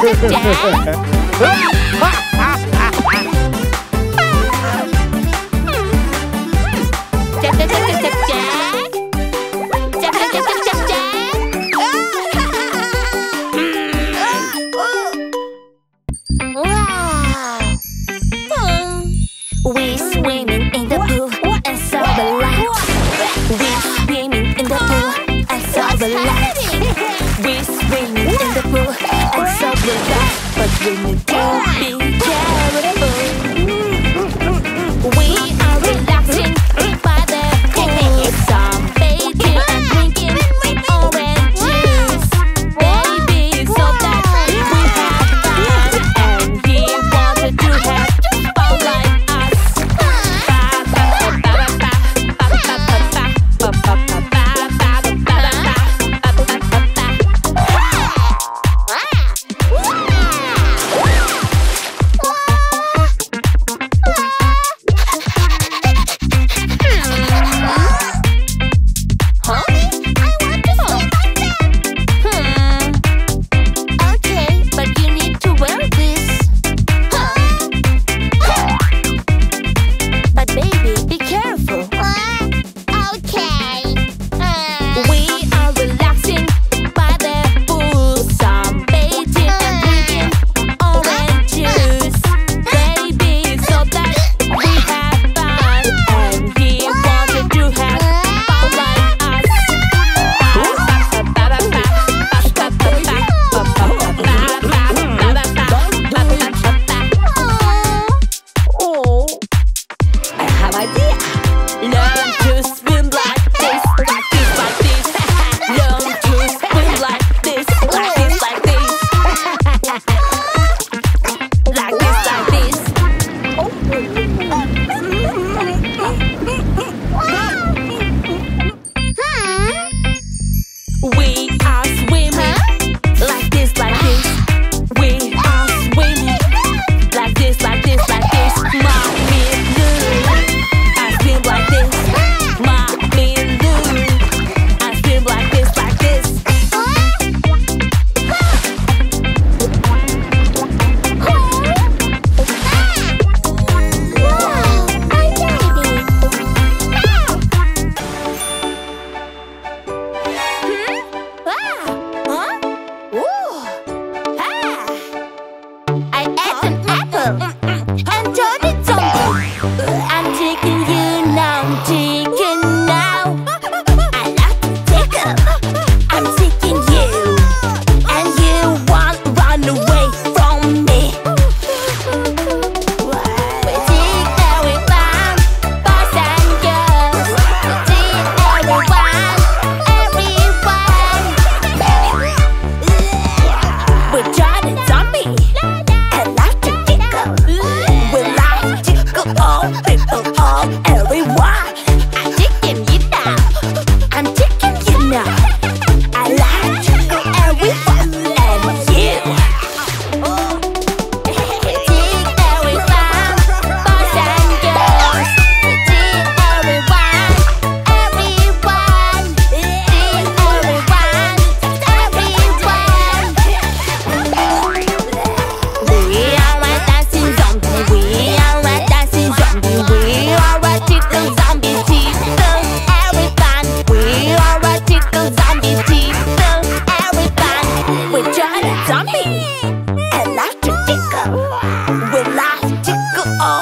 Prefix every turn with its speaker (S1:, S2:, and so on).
S1: We swimming in the pool. What a splash. This swimming in the pool. I saw the light. This swimming in the pool bring it. paradis. Will I tickle all?